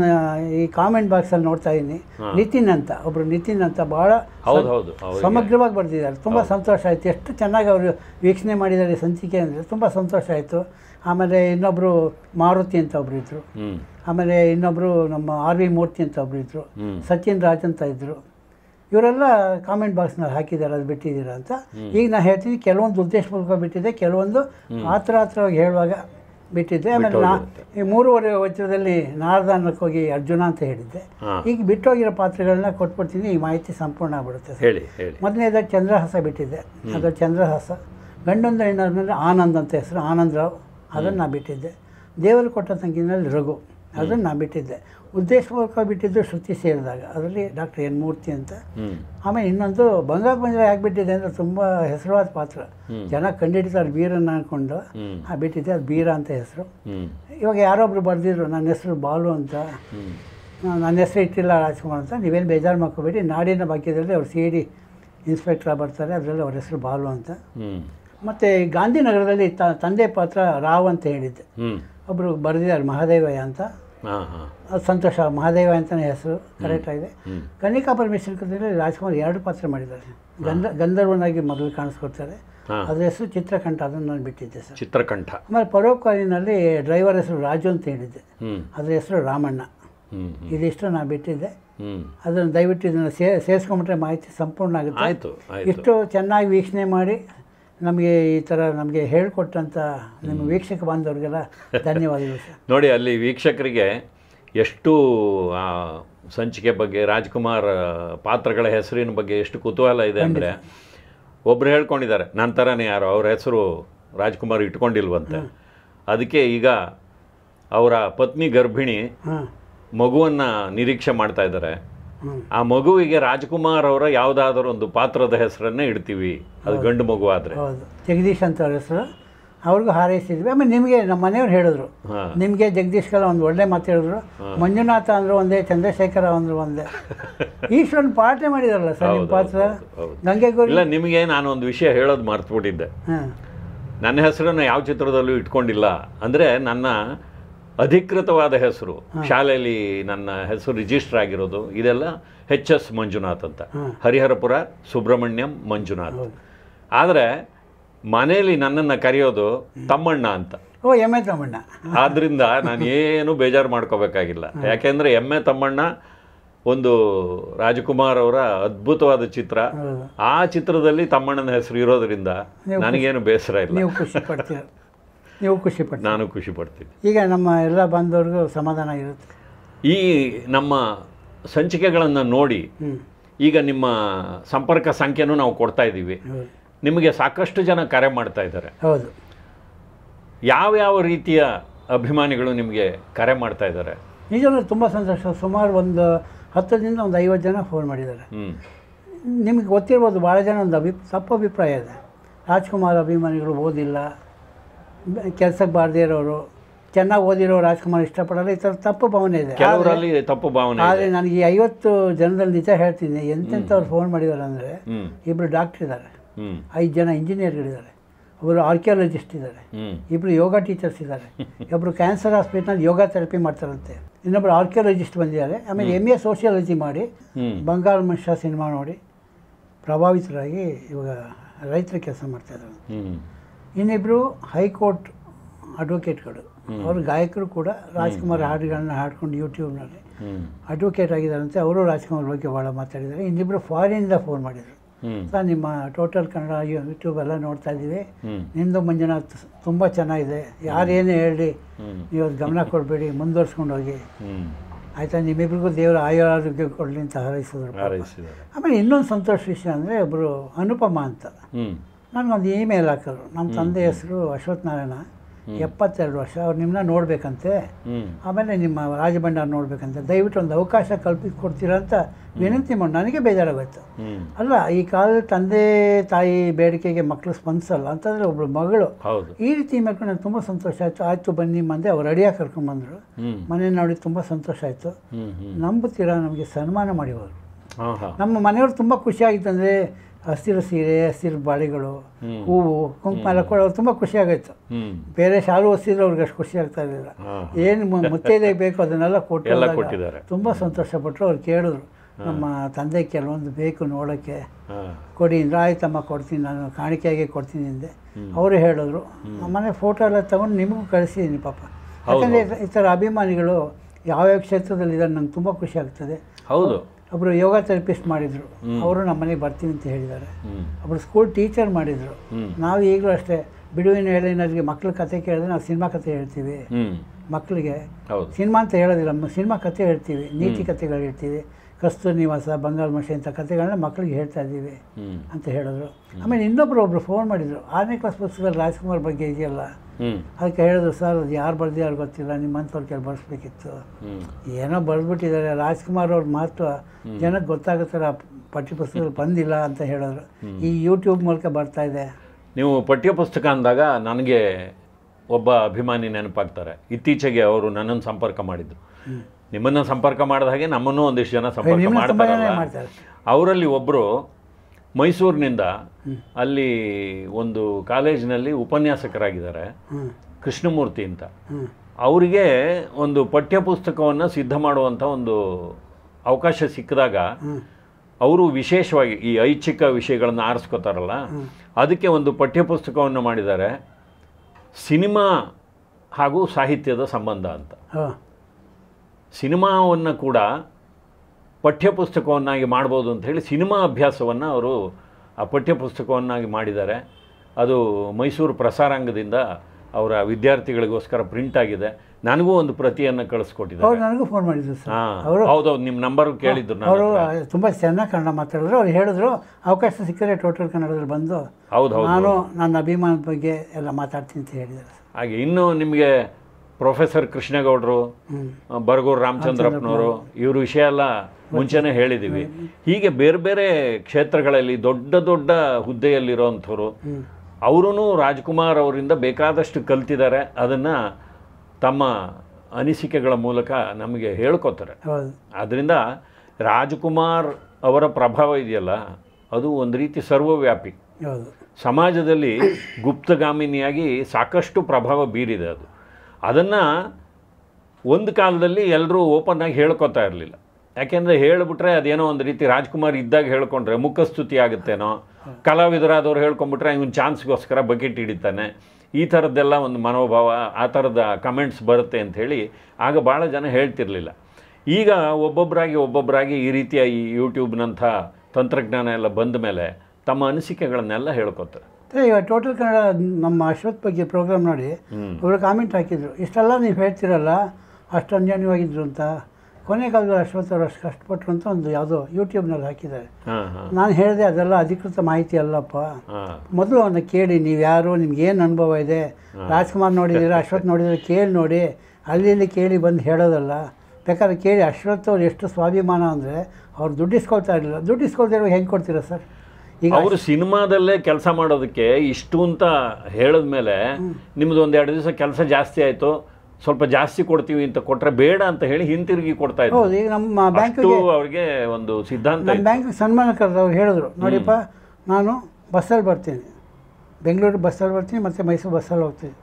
ಈ ಕಾಮೆಂಟ್ ಬಾಕ್ಸಲ್ಲಿ ನೋಡ್ತಾ ಇದ್ದೀನಿ. ನಿತಿನ್ ಅಂತ ಒಬ್ಬರು ನಿತಿನ್ ಅಂತ ಭಾಳ ಹೌದು ಹೌದು. ಹೌದು ಸಮಗ್ರವಾಗಿ ಬರೆದಿದ್ದಾರೆ. ತುಂಬ ಸಂತೋಷ ಆಯಿತು. ಎಷ್ಟು ಚೆನ್ನಾಗಿ ಅವರು ವೀಕ್ಷಣೆ ಮಾಡಿದ್ದಾರೆ ಸಂಚಿಕೆ ಅಂದರೆ ತುಂಬ ಸಂತೋಷ ಆಯಿತು. ಆಮೇಲೆ ಇನ್ನೊಬ್ಬರು ಮಾರುತಿ ಅಂತ ಒಬ್ರು ಇದ್ದರು ಆಮೇಲೆ ಇನ್ನೊಬ್ಬರು ನಮ್ಮ ಆರ್ ವಿ ಮೂರ್ತಿ ಅಂತ ಒಬ್ರು ಇದ್ದರು ಸಚಿನ್ ರಾಜ್ ಅಂತ ಇದ್ದರು ಇವರೆಲ್ಲ ಕಾಮೆಂಟ್ ಬಾಕ್ಸ್ನಲ್ಲಿ ಹಾಕಿದ್ದಾರೆ ಅದು ಬಿಟ್ಟಿದ್ದೀರ ಅಂತ. ಈಗ ನಾನು ಹೇಳ್ತೀನಿ ಕೆಲವೊಂದು ಉದ್ದೇಶಪೂರ್ವಕ ಬಿಟ್ಟಿದ್ದೆ ಕೆಲವೊಂದು ಆತ್ರ ಆತ್ರವಾಗಿ ಹೇಳುವಾಗ ಬಿಟ್ಟಿದ್ದೆ. ಆಮೇಲೆ ನಾ ಈ ಮೂರುವರೆ ವಜ್ರದಲ್ಲಿ ನಾರದಾನಕ್ಕೆ ಹೋಗಿ ಅರ್ಜುನ ಅಂತ ಹೇಳಿದ್ದೆ. ಈಗ ಬಿಟ್ಟೋಗಿರೋ ಪಾತ್ರಗಳನ್ನ ಕೊಟ್ಬಿಡ್ತೀನಿ ಈ ಮಾಹಿತಿ ಸಂಪೂರ್ಣ ಆಗ್ಬಿಡುತ್ತೆ ಹೇಳಿ ಮೊದಲನೇದಾಗಿ ಚಂದ್ರಹಾಸ ಬಿಟ್ಟಿದ್ದೆ. ಅದು ಚಂದ್ರಹಾಸ. ಗಂಡೊಂದು ಹೆಣ್ಣಂದ್ರೆ ಆನಂದ್ ಅಂತ ಹೆಸರು ಆನಂದರಾವ್ ಅದನ್ನು ನಾ ಬಿಟ್ಟಿದ್ದೆ. ದೇವರು ಕೊಟ್ಟ ತಂಗಿನಲ್ಲಿ ರಘು. ಅದನ್ನು ನಾನು ಬಿಟ್ಟಿದ್ದೆ. ಉದ್ದೇಶಪೂರ್ವಕ ಬಿಟ್ಟಿದ್ದು ಶ್ರುತಿ ಸೇರಿದಾಗ. ಅದರಲ್ಲಿ ಡಾಕ್ಟರ್ ಎನ್ ಮೂರ್ತಿ ಅಂತ. ಆಮೇಲೆ ಇನ್ನೊಂದು ಬಂಗಾರ ಬಂಜರ ಯಾಕೆ ಬಿಟ್ಟಿದೆ ಅಂದರೆ ತುಂಬ ಹೆಸರುವಾದ ಪಾತ್ರ. ಜನ ಕಂಡಿಡಿತಾರೆ ಬೀರನ್ನ ಅಂದ್ಕೊಂಡು ಆ ಬಿಟ್ಟಿದ್ದೆ ಅದು ಬೀರ ಅಂತ ಹೆಸರು. ಇವಾಗ ಯಾರೊಬ್ರು ಬರೆದಿದ್ರು ನನ್ನ ಹೆಸರು ಬಾಲು ಅಂತ. ನನ್ನ ಹೆಸರು ಇಟ್ಟಿಲ್ಲ ರಾಜ್ಕುಮಾರ್ ಅಂತ. ನೀವೇನು ಬೇಜಾರು ಮಾಡ್ಕೋಬೇಡಿ. ನಾಡಿನ ಭಾಗ್ಯದಲ್ಲಿ ಅವ್ರು ಸಿ ಡಿ ಇನ್ಸ್ಪೆಕ್ಟರ್ ಬರ್ತಾರೆ ಅದರಲ್ಲಿ ಅವ್ರ ಹೆಸರು ಬಾಲು ಅಂತ. ಮತ್ತು ಗಾಂಧಿನಗರದಲ್ಲಿ ತಂದೆ ಪಾತ್ರ ರಾವ್ ಅಂತ ಹೇಳಿದ್ದೆ. ಒಬ್ಬರು ಬರೆದಿದ್ದಾರೆ ಮಹಾದೇವಯ್ಯ ಅಂತ. ಅದು ಸಂತೋಷ ಮಹಾದೇವ ಅಂತಲೇ ಹೆಸರು ಕರೆಕ್ಟ್ ಆಗಿದೆ. ಕನ್ನಿಕಾ ಪರಮೇಶ್ವರ ಕಥೆಯಲ್ಲಿ ರಾಜ್ಕುಮಾರ್ ಎರಡು ಪಾತ್ರ ಮಾಡಿದ್ದಾರೆ. ಗಂಧ ಗಂಧರ್ವನಾಗಿ ಮೊದಲು ಕಾಣಿಸ್ಕೊಡ್ತಾರೆ. ಅದ್ರ ಹೆಸರು ಚಿತ್ರಕಂಠ ಅದನ್ನು ನಾನು ಬಿಟ್ಟಿದ್ದೆ ಸರ್. ಚಿತ್ರಕಂಠ. ಆಮೇಲೆ ಪರೋಪಕಾರಿನಲ್ಲಿ ಡ್ರೈವರ್ ಹೆಸರು ರಾಜು ಅಂತ ಹೇಳಿದ್ದೆ. ಅದರ ಹೆಸರು ರಾಮಣ್ಣ. ಇದಿಷ್ಟು ನಾನು ಬಿಟ್ಟಿದ್ದೆ. ಅದನ್ನು ದಯವಿಟ್ಟು ಇದನ್ನು ಸೇ ಸೇರಿಸ್ಕೊಂಬಿಟ್ರೆ ಮಾಹಿತಿ ಸಂಪೂರ್ಣ ಆಗುತ್ತೆ. ಇಷ್ಟು ಚೆನ್ನಾಗಿ ವೀಕ್ಷಣೆ ಮಾಡಿ. ನಮಗೆ ಈ ಥರ ನಮಗೆ ಹೇಳಿಕೊಟ್ಟಂಥ ನಿಮ್ಮ ವೀಕ್ಷಕ ಬಾಂಧವರಿಗೆಲ್ಲ ಧನ್ಯವಾದಗಳು ಸರ್. ನೋಡಿ ಅಲ್ಲಿ ವೀಕ್ಷಕರಿಗೆ ಎಷ್ಟು ಸಂಚಿಕೆ ಬಗ್ಗೆ ರಾಜ್ಕುಮಾರ್ ಪಾತ್ರಗಳ ಹೆಸರಿನ ಬಗ್ಗೆ ಎಷ್ಟು ಕುತೂಹಲ ಇದೆ ಅಂದರೆ ಒಬ್ಬರು ಹೇಳ್ಕೊಂಡಿದ್ದಾರೆ. ನನ್ನ ಥರನೇ ಯಾರು ಅವ್ರ ಹೆಸರು ರಾಜ್ಕುಮಾರ್ ಇಟ್ಕೊಂಡಿಲ್ವಂತೆ. ಅದಕ್ಕೆ ಈಗ ಅವರ ಪತ್ನಿ ಗರ್ಭಿಣಿ ಮಗುವನ್ನು ನಿರೀಕ್ಷೆ ಮಾಡ್ತಾ ಇದ್ದಾರೆ. ಆ ಮಗುವಿಗೆ ರಾಜ್ಕುಮಾರ್ ಅವರ ಯಾವುದಾದ್ರೂ ಒಂದು ಪಾತ್ರದ ಹೆಸರನ್ನೇ ಇಡ್ತೀವಿ. ಅದು ಗಂಡು ಮಗು ಆದ್ರೆ. ಜಗದೀಶ್ ಅಂತ ಅವ್ರ ಹೆಸರು. ಅವ್ರಿಗೂ ಹಾರೈಸಿದ್ವಿ. ಆಮೇಲೆ ನಿಮಗೆ ನಮ್ಮ ಮನೆಯವ್ರು ಹೇಳಿದ್ರು. ನಿಮಗೆ ನಿಮಗೆ ಜಗದೀಶ್ಗೆಲ್ಲ ಒಂದು ಒಳ್ಳೆ ಮಾತು ಹೇಳಿದ್ರು. ಮಂಜುನಾಥ ಅಂದ್ರು ಒಂದೇ ಚಂದ್ರಶೇಖರ ಅಂದ್ರು ಒಂದೇ. ಈಶ್ವರನ್ ಪಾಠ ಮಾಡಿದಾರಲ್ಲ ಸರ್ ನಿಮ್ಮ ಪಾತ್ರ? ಗಂಗೆ. ಇಲ್ಲ ನಿಮಗೆ ನಾನು ಒಂದು ವಿಷಯ ಹೇಳೋದು ಮರ್ತು ಬಿಟ್ಟಿದ್ದೆ ನನ್ನ ಹೆಸರನ್ನು ಯಾವ ಚಿತ್ರದಲ್ಲೂ ಇಟ್ಕೊಂಡಿಲ್ಲ. ಅಂದರೆ ನನ್ನ ಅಧಿಕೃತವಾದ ಹೆಸರು. ಶಾಲೆಯಲ್ಲಿ ನನ್ನ ಹೆಸರು ರಿಜಿಸ್ಟರ್ ಆಗಿರೋದು. ಇದೆಲ್ಲ ಹೆಚ್ ಎಸ್ ಮಂಜುನಾಥ್ ಅಂತ. ಹರಿಹರಪುರ ಸುಬ್ರಹ್ಮಣ್ಯಂ ಮಂಜುನಾಥ್. ಆದರೆ ಮನೆಯಲ್ಲಿ ನನ್ನನ್ನು ಕರೆಯೋದು ತಮ್ಮಣ್ಣ ಅಂತ. O M A Thammanna. ಆದ್ರಿಂದ ನಾನು ಏನು ಬೇಜಾರು ಮಾಡ್ಕೋಬೇಕಾಗಿಲ್ಲ. ಯಾಕೆಂದ್ರೆ ಎಮ್ಮೆ ತಮ್ಮಣ್ಣ ಒಂದು ರಾಜಕುಮಾರ್ ಅವರ ಅದ್ಭುತವಾದ ಚಿತ್ರ. ಆ ಚಿತ್ರದಲ್ಲಿ ತಮ್ಮಣ್ಣನ ಹೆಸರು ಇರೋದ್ರಿಂದ ನನಗೇನು ಬೇಸರ ಇಲ್ಲ. ನೀವು ಖುಷಿ ಪಡ್ತೀರಿ ನಾನು ಖುಷಿ ಪಡ್ತೀನಿ ಈಗ ನಮ್ಮ ಎಲ್ಲ ಬಂದವ್ರಿಗೂ ಸಮಾಧಾನ ಇರುತ್ತೆ. ಈ ನಮ್ಮ ಸಂಚಿಕೆಗಳನ್ನು ನೋಡಿ ಈಗ ನಿಮ್ಮ ಸಂಪರ್ಕ ಸಂಖ್ಯೆನೂ ನಾವು ಕೊಡ್ತಾ ಇದ್ದೀವಿ. ನಿಮಗೆ ಸಾಕಷ್ಟು ಜನ ಕರೆ ಮಾಡ್ತಾ ಇದ್ದಾರೆ. ಹೌದು. ಯಾವ್ಯಾವ ರೀತಿಯ ಅಭಿಮಾನಿಗಳು ನಿಮಗೆ ಕರೆ ಮಾಡ್ತಾ ಇದ್ದಾರೆ? ನಿಜವೂ ತುಂಬ ಸಂತೋಷ. ಸುಮಾರು ಒಂದು ಹತ್ತರಿಂದ ಒಂದು ಐವತ್ತು ಜನ ಫೋನ್ ಮಾಡಿದ್ದಾರೆ. ನಿಮಗೆ ಗೊತ್ತಿರ್ಬೋದು ಭಾಳ ಜನ ಒಂದು ಅಭಿ ತಪ್ಪು ಅಭಿಪ್ರಾಯ ಇದೆ. ರಾಜ್ಕುಮಾರ್ ಅಭಿಮಾನಿಗಳು ಓದಿಲ್ಲ. ಕೆಲಸಕ್ಕೆ ಬಾರದೇ ಇರೋರು ಚೆನ್ನಾಗಿ ಓದಿರೋ ರಾಜ್ಕುಮಾರ್ ಇಷ್ಟಪಡಲ್ಲ ಈ ಥರ ತಪ್ಪು ಭಾವನೆ ಇದೆ. ಕೆಲವರಲ್ಲಿ ತಪ್ಪು ಭಾವನೆ ಆದರೆ ನನಗೆ ಈ ಐವತ್ತು ಜನರಲ್ಲಿ ನಿಜ ಹೇಳ್ತೀನಿ. ಎಂತೆಂಥವ್ರು ಫೋನ್ ಮಾಡಿದ್ದಾರೆ ಅಂದರೆ ಇಬ್ಬರು ಡಾಕ್ಟ್ರ್ ಇದ್ದಾರೆ. ಐದು ಜನ ಇಂಜಿನಿಯರ್ಗಳಿದ್ದಾರೆ ಒಬ್ಬರು ಆರ್ಕಿಯಾಲಜಿಸ್ಟ್ ಇದ್ದಾರೆ. ಇಬ್ಬರು ಯೋಗ ಟೀಚರ್ಸ್ ಇದ್ದಾರೆ. ಒಬ್ಬರು ಕ್ಯಾನ್ಸರ್ ಹಾಸ್ಪಿಟ್ಲಲ್ಲಿ ಯೋಗ ಥೆರಪಿ ಮಾಡ್ತಾರಂತೆ. ಇನ್ನೊಬ್ಬರು ಆರ್ಕಿಯಾಲಜಿಸ್ಟ್ ಬಂದಿದ್ದಾರೆ. ಆಮೇಲೆ ಎಂ ಎ ಸೋಷಿಯಾಲಜಿ ಮಾಡಿ ಬಂಗಾಳ ಮನುಷ್ಯ ಸಿನಿಮಾ ನೋಡಿ ಪ್ರಭಾವಿತರಾಗಿ ಇವಾಗ ರೈತರ ಕೆಲಸ ಮಾಡ್ತಾಯಿದ್ದಾರೆ ಇನ್ನಿಬ್ಬರು ಹೈಕೋರ್ಟ್ ಅಡ್ವೊಕೇಟ್ಗಳು. ಅವರು ಗಾಯಕರು ಕೂಡ ರಾಜ್ಕುಮಾರ್ ಹಾಡುಗಳನ್ನ ಹಾಡ್ಕೊಂಡು ಯೂಟ್ಯೂಬ್ನಲ್ಲಿ ಅಡ್ವೊಕೇಟ್ ಆಗಿದ್ದಾರಂತೆ. ಅವರು ರಾಜ್ಕುಮಾರ್ ಬಗ್ಗೆ ಭಾಳ ಮಾತಾಡಿದ್ದಾರೆ. ಇನ್ನಿಬ್ಬರು ಫಾರಿನಿಂದ ಫೋನ್ ಮಾಡಿದರು. ಸರ್ ನಿಮ್ಮ ಟೋಟಲ್ ಕನ್ನಡ ಯೂಟ್ಯೂಬ್ ಎಲ್ಲ ನೋಡ್ತಾ ಇದ್ದೀವಿ. ನಿಂದು ಮಂಜುನಾಥ್ ತುಂಬ ಚೆನ್ನಾಗಿದೆ. ಯಾರೇನೇ ಹೇಳಿ ನೀವು ಅದು ಗಮನ ಕೊಡಬೇಡಿ ಮುಂದುವರ್ಸ್ಕೊಂಡು ಹೋಗಿ. ಆಯ್ತಾ ನಿಮ್ಮಿಬ್ಬರಿಗೂ ದೇವರ ಆಯುರಾರೋಗ್ಯ ಕೊಡಲಿ ಅಂತ ಹಾರೈಸಿದ್ರು ಆಮೇಲೆ ಇನ್ನೊಂದು ಸಂತೋಷ ವಿಷಯ ಅಂದರೆ ಒಬ್ಬರು ಅನುಪಮ ಅಂತ. ನನಗೊಂದು ಇಮೇಲ್ ಹಾಕಿದ್ರು. ನಮ್ಮ ತಂದೆ ಹೆಸರು ಅಶ್ವಥ್ ನಾರಾಯಣ ಎಪ್ಪತ್ತೆರಡು ವರ್ಷ ಅವ್ರು ನಿಮ್ಮನ್ನ ನೋಡಬೇಕಂತೆ. ಆಮೇಲೆ ನಿಮ್ಮ ರಾಜಭಂಡಾರ ನೋಡಬೇಕಂತೆ. ದಯವಿಟ್ಟು ಒಂದು ಅವಕಾಶ ಕಲ್ಪಿಸ್ಕೊಡ್ತೀರಾ ಅಂತ ವಿನಂತಿ ಮಾಡಿ ನನಗೆ ಬೇಜಾರಾಗೋಯ್ತು. ಅಲ್ಲ ಈ ಕಾಲದ ತಂದೆ ತಾಯಿ ಬೇಡಿಕೆಗೆ ಮಕ್ಕಳು ಸ್ಪಂದಿಸಲ್ಲ ಅಂತಂದರೆ ಒಬ್ಬಳು ಮಗಳು. ಈ ರೀತಿ ಮಕ್ಕಳು ನನಗೆ ತುಂಬ ಸಂತೋಷ ಆಯಿತು. ಆಯಿತು ಬನ್ನಿ ಮಂದೆ ಅವ್ರು ರೆಡಿಯಾಗಿ ಕರ್ಕೊಂಡ್ಬಂದರು. ಮನೆ ನೋಡಿ ತುಂಬ ಸಂತೋಷ ಆಯಿತು. ನಂಬುತ್ತೀರಾ? ನಮಗೆ ಸನ್ಮಾನ ಹಾಂ ನಮ್ಮ ಮನೆಯವರು ತುಂಬ ಖುಷಿಯಾಗಿತ್ತಂದರೆ ಹಸಿರು ಸೀರೆ ಹಸಿರು ಬಾಳೆಗಳು. ಹೂವು ಕುಂಕುಮ ಎಲ್ಲ ಕೊಡೋರು ತುಂಬ ಖುಷಿಯಾಗಿತ್ತು ಹ್ಞೂ ಬೇರೆ ಶಾಲು ಹೊಸಿದ್ರೆ ಅವ್ರಿಗೆ ಅಷ್ಟು ಖುಷಿ ಆಗ್ತಾ ಇರಲಿಲ್ಲ. ಏನ್ ಮುತ್ತೈದೆ ಬೇಕು ಅದನ್ನೆಲ್ಲ ಕೊಟ್ಟಿದ್ದಾರೆ. ತುಂಬ ಸಂತೋಷಪಟ್ಟರು ಅವ್ರು ಕೇಳಿದ್ರು ನಮ್ಮ ತಂದೆ ಕೆಲವೊಂದು ಬೇಕು ನೋಡೋಕ್ಕೆ. ಕೊಡಿ ಅಂದ್ರೆ ಆಯ್ತಮ್ಮ ಕೊಡ್ತೀನಿ ನಾನು ಕಾಣಿಕೆಯಾಗಿ ಕೊಡ್ತೀನಿ ಅಂದೆ. ಅವರು ಹೇಳಿದ್ರು ಮನೆ ಫೋಟೋ ಎಲ್ಲ ತಗೊಂಡು ನಿಮಗೂ ಕಳಿಸಿದ್ದೀನಿ ಪಾಪ. ಯಾಕಂದರೆ ಈ ಥರ ಅಭಿಮಾನಿಗಳು ಯಾವ್ಯಾವ ಕ್ಷೇತ್ರದಲ್ಲಿದ್ದಾರೆ ನಂಗೆ ತುಂಬ ಖುಷಿ ಆಗ್ತದೆ. ಹೌದು. ಒಬ್ಬರು ಯೋಗ ಥೆರಪಿಸ್ಟ್ ಮಾಡಿದರು. ಅವರು ನಮ್ಮ ಮನೆಗೆ ಬರ್ತೀನಿ ಅಂತ ಹೇಳಿದ್ದಾರೆ. ಒಬ್ಬರು ಸ್ಕೂಲ್ ಟೀಚರ್ ಮಾಡಿದರು. ನಾವು ಈಗಲೂ ಅಷ್ಟೇ ಬಿಡುವಿನ ಹೇಳಿನರಿಗೆ ಮಕ್ಳ ಕತೆ ಕೇಳಿದ್ರೆ ನಾವು ಸಿನಿಮಾ ಕತೆ ಹೇಳ್ತೀವಿ. ಮಕ್ಕಳಿಗೆ ಸಿನಿಮಾ ಅಂತ ಹೇಳೋದಿಲ್ಲ ಸಿನಿಮಾ ಕತೆ ಹೇಳ್ತೀವಿ ನೀತಿ ಕತೆಗಳು ಹೇಳ್ತೀವಿ. ಕಸ್ತೂರ್ ನಿವಾಸ ಬಂಗಾಳ ಮಷಿ ಅಂತ ಕತೆಗಳನ್ನ ಮಕ್ಕಳಿಗೆ ಹೇಳ್ತಾ ಇದ್ದೀವಿ ಅಂತ ಹೇಳಿದ್ರು. ಆಮೇಲೆ ಇನ್ನೊಬ್ಬರು ಒಬ್ಬರು ಫೋನ್ ಮಾಡಿದರು. ಆರನೇ ಕ್ಲಾಸ್ ಪುಸ್ತಕದಲ್ಲಿ ರಾಜ್ಕುಮಾರ್ ಬಗ್ಗೆ ಇದೆಯಲ್ಲ? ಅದಕ್ಕೆ ಹೇಳಿದ್ರು ಸರ್ ಅದು ಯಾರು ಬರ್ದಿಯಾರು ಗೊತ್ತಿಲ್ಲ ನಿಮ್ಮಂಥವ್ರ ಕೆಲ ಬರ್ಸ್ಬೇಕಿತ್ತು. ಏನೋ ಬರ್ದ್ಬಿಟ್ಟಿದ್ದಾರೆ ರಾಜ್ಕುಮಾರ್ ಅವ್ರ ಮಹತ್ವ ಜನಕ್ಕೆ ಗೊತ್ತಾಗೋ ಆ ಪಠ್ಯ ಪುಸ್ತಕದಲ್ಲಿ ಬಂದಿಲ್ಲ ಅಂತ ಹೇಳಿದ್ರು. ಈ ಯೂಟ್ಯೂಬ್ ಮೂಲಕ ಬರ್ತಾ ಇದೆ. ನೀವು ಪಠ್ಯಪುಸ್ತಕ ಅಂದಾಗ ನನಗೆ ಒಬ್ಬ ಅಭಿಮಾನಿ ನೆನಪಾಗ್ತಾರೆ. ಇತ್ತೀಚೆಗೆ ಅವರು ನನ್ನನ್ನು ಸಂಪರ್ಕ ಮಾಡಿದ್ರು. ನಿಮ್ಮನ್ನು ಸಂಪರ್ಕ ಮಾಡಿದ ಹಾಗೆ ನಮ್ಮನ್ನು ಒಂದಿಷ್ಟು ಜನ ಸಂಪರ್ಕ ಮಾಡ್ತಾರೆ. ಅವರಲ್ಲಿ ಒಬ್ಬರು ಮೈಸೂರಿನಿಂದ ಅಲ್ಲಿ ಒಂದು ಕಾಲೇಜಿನಲ್ಲಿ ಉಪನ್ಯಾಸಕರಾಗಿದ್ದಾರೆ. ಕೃಷ್ಣಮೂರ್ತಿ ಅಂತ. ಅವರಿಗೆ ಒಂದು ಪಠ್ಯಪುಸ್ತಕವನ್ನು ಸಿದ್ಧ ಮಾಡುವಂಥ ಒಂದು ಅವಕಾಶ ಸಿಕ್ಕಿದಾಗ ಅವರು ವಿಶೇಷವಾಗಿ ಈ ಐಚ್ಛಿಕ ವಿಷಯಗಳನ್ನು ಆರಿಸ್ಕೋತಾರಲ್ಲ ಅದಕ್ಕೆ ಒಂದು ಪಠ್ಯಪುಸ್ತಕವನ್ನು ಮಾಡಿದ್ದಾರೆ. ಸಿನಿಮಾ ಹಾಗೂ ಸಾಹಿತ್ಯದ ಸಂಬಂಧ ಅಂತ. ಸಿನಿಮಾವನ್ನು ಕೂಡ ಪಠ್ಯಪುಸ್ತಕವನ್ನಾಗಿ ಮಾಡ್ಬೋದು ಅಂತ ಹೇಳಿ ಸಿನಿಮಾ ಅಭ್ಯಾಸವನ್ನು ಅವರು ಆ ಪಠ್ಯಪುಸ್ತಕವನ್ನಾಗಿ ಮಾಡಿದ್ದಾರೆ. ಅದು ಮೈಸೂರು ಪ್ರಸಾರಾಂಗದಿಂದ ಅವರ ವಿದ್ಯಾರ್ಥಿಗಳಿಗೋಸ್ಕರ ಪ್ರಿಂಟ್ ಆಗಿದೆ. ನನಗೂ ಒಂದು ಪ್ರತಿಯನ್ನು ಕಳಿಸ್ಕೊಟ್ಟಿದ್ದಾರೆ. ಅವ್ರು ನನಗೂ ಫೋನ್ ಮಾಡಿದ್ರು ಸರ್. ಹೌದು ನಿಮ್ಮ ನಂಬರ್ ಕೇಳಿದ್ರು ನಾನು ಅವರು. ತುಂಬ ಚೆನ್ನಾಗಿ ಕನ್ನಡ ಮಾತಾಡಿದ್ರು. ಅವ್ರು ಹೇಳಿದ್ರು ಅವಕಾಶ ಸಿಕ್ಕರೆ ಟೋಟಲ್ ಕನ್ನಡದಲ್ಲಿ ಬಂದು ಹೌದು ಹೌದು ನಾನು ನನ್ನ ಅಭಿಮಾನದ ಬಗ್ಗೆ ಎಲ್ಲ ಮಾತಾಡ್ತೀನಿ ಅಂತ ಹೇಳಿದ್ದಾರೆ ಹಾಗೆ ಇನ್ನೂ ನಿಮಗೆ ಪ್ರೊಫೆಸರ್ ಕೃಷ್ಣೇಗೌಡರು ಬರಗೂರು ರಾಮಚಂದ್ರಪ್ಪನವರು ಇವ್ರ ವಿಷಯ ಎಲ್ಲ ಮುಂಚೆನೇ ಹೇಳಿದ್ದೀವಿ ಹೀಗೆ ಬೇರೆ ಬೇರೆ ಕ್ಷೇತ್ರಗಳಲ್ಲಿ ದೊಡ್ಡ ದೊಡ್ಡ ಹುದ್ದೆಯಲ್ಲಿರೋವಂಥವ್ರು ಅವರೂ ರಾಜ್ಕುಮಾರ್ ಅವರಿಂದ ಬೇಕಾದಷ್ಟು ಕಲ್ತಿದ್ದಾರೆ. ಅದನ್ನು ತಮ್ಮ ಅನಿಸಿಕೆಗಳ ಮೂಲಕ ನಮಗೆ ಹೇಳ್ಕೊತಾರೆ. ಆದ್ದರಿಂದ ರಾಜ್ಕುಮಾರ್ ಅವರ ಪ್ರಭಾವ ಇದೆಯಲ್ಲ ಅದು ಒಂದು ರೀತಿ ಸರ್ವವ್ಯಾಪಿ. ಸಮಾಜದಲ್ಲಿ ಗುಪ್ತಗಾಮಿನಿಯಾಗಿ ಸಾಕಷ್ಟು ಪ್ರಭಾವ ಬೀರಿದೆ ಅದು. ಅದನ್ನು ಒಂದು ಕಾಲದಲ್ಲಿ ಎಲ್ಲರೂ ಓಪನ್ ಆಗಿ ಹೇಳ್ಕೊತಾ ಇರಲಿಲ್ಲ. ಯಾಕೆಂದರೆ ಹೇಳಿಬಿಟ್ರೆ ಅದೇನೋ ಒಂದು ರೀತಿ ರಾಜ್ಕುಮಾರ್ ಇದ್ದಾಗ ಹೇಳ್ಕೊಂಡ್ರೆ ಮುಖಸ್ತುತಿ ಆಗುತ್ತೇನೋ, ಕಲಾವಿದರಾದವ್ರು ಹೇಳ್ಕೊಂಬಿಟ್ರೆ ಇವನು ಚಾನ್ಸ್ಗೋಸ್ಕರ ಬಕೆಟ್ ಹಿಡಿತಾನೆ, ಈ ಥರದ್ದೆಲ್ಲ ಒಂದು ಮನೋಭಾವ, ಆ ಥರದ ಕಮೆಂಟ್ಸ್ ಬರುತ್ತೆ ಅಂತ ಹೇಳಿ ಆಗ ಭಾಳ ಜನ ಹೇಳ್ತಿರಲಿಲ್ಲ. ಈಗ ಒಬ್ಬೊಬ್ಬರಾಗಿ ಒಬ್ಬೊಬ್ಬರಾಗಿ ಈ ರೀತಿಯ ಈ ಯೂಟ್ಯೂಬ್ನಂಥ ತಂತ್ರಜ್ಞಾನ ಎಲ್ಲ ಬಂದ ಮೇಲೆ ತಮ್ಮ ಅನಿಸಿಕೆಗಳನ್ನೆಲ್ಲ ಹೇಳ್ಕೊತಾರೆ. ಇವಾಗ ಟೋಟಲ್ ಕನ್ನಡ ನಮ್ಮ ಅಶ್ವಥ್ ಬಗ್ಗೆ ಪ್ರೋಗ್ರಾಮ್ ನೋಡಿ. ಅವರು ಕಾಮೆಂಟ್ ಹಾಕಿದ್ರು. ಇಷ್ಟೆಲ್ಲ ನೀವು ಹೇಳ್ತಿರಲ್ಲ ಅಷ್ಟು ಅನ್ಯಾನ್ಯವಾಗಿದ್ರು ಅಂತ. ಕೊನೆ ಕಾಲದಲ್ಲಿ ಅಶ್ವಥ್ ಅವರು ಅಷ್ಟು ಕಷ್ಟಪಟ್ಟರು ಅಂತ ಒಂದು ಯಾವುದೋ ಯೂಟ್ಯೂಬ್ನಲ್ಲಿ ಹಾಕಿದ್ದಾರೆ. ನಾನು ಹೇಳಿದೆ ಅದೆಲ್ಲ ಅಧಿಕೃತ ಮಾಹಿತಿ ಅಲ್ಲಪ್ಪ. ಮೊದಲು ಅವನ್ನ ಕೇಳಿ ನೀವು ಯಾರು? ನಿಮ್ಗೆ ಏನು ಅನುಭವ ಇದೆ? ರಾಜ್ಕುಮಾರ್ ನೋಡಿದ್ದೀರ ಅಶ್ವಥ್ ನೋಡಿದ್ರೆ ಕೇಳಿ ನೋಡಿ. ಅಲ್ಲಿ ಇಲ್ಲಿ ಕೇಳಿ ಬಂದು ಹೇಳೋದಲ್ಲ. ಬೇಕಾದ್ರೆ ಕೇಳಿ ಅಶ್ವಥ್ ಅವ್ರು ಎಷ್ಟು ಸ್ವಾಭಿಮಾನ ಅಂದರೆ ಅವ್ರು ದುಡ್ಡಿಸ್ಕೊಳ್ತಾ ಇರಲಿಲ್ಲ. ದುಡ್ಡು ಇಸ್ಕೊಳ್ತಾ ಹೆಂಗೆ ಕೊಡ್ತೀರಾ ಸರ್? ಈಗ ಅವರು ಸಿನಿಮಾದಲ್ಲೇ ಕೆಲಸ ಮಾಡೋದಕ್ಕೆ ಇಷ್ಟು ಅಂತ ಹೇಳಿದ್ಮೇಲೆ ನಿಮ್ದು ಒಂದು ಎರಡು ದಿವಸ ಕೆಲಸ ಜಾಸ್ತಿ ಆಯಿತು ಸ್ವಲ್ಪ ಜಾಸ್ತಿ ಕೊಡ್ತೀವಿ ಅಂತ ಕೊಟ್ರೆ ಬೇಡ ಅಂತ ಹೇಳಿ ಹಿಂತಿರುಗಿ ಕೊಡ್ತಾ ಇದ್ರು. ಹೌದು ಈಗ ನಮ್ಮ ಬ್ಯಾಂಕಿಗೆ ಅವ್ರಿಗೆ ಒಂದು ಸಿದ್ಧಾಂತ ನಮ್ಮ. ಬ್ಯಾಂಕಿಗೆ ಸನ್ಮಾನ ಕರೆದವ್ರು ಹೇಳಿದ್ರು ನೋಡಿಪ್ಪ ನಾನು ಬಸ್ಸಲ್ಲಿ ಬರ್ತೀನಿ. ಬೆಂಗಳೂರು ಬಸ್ಸಲ್ಲಿ ಬರ್ತೀನಿ ಮತ್ತೆ ಮೈಸೂರು ಬಸ್ಸಲ್ಲಿ ಹೋಗ್ತೀನಿ.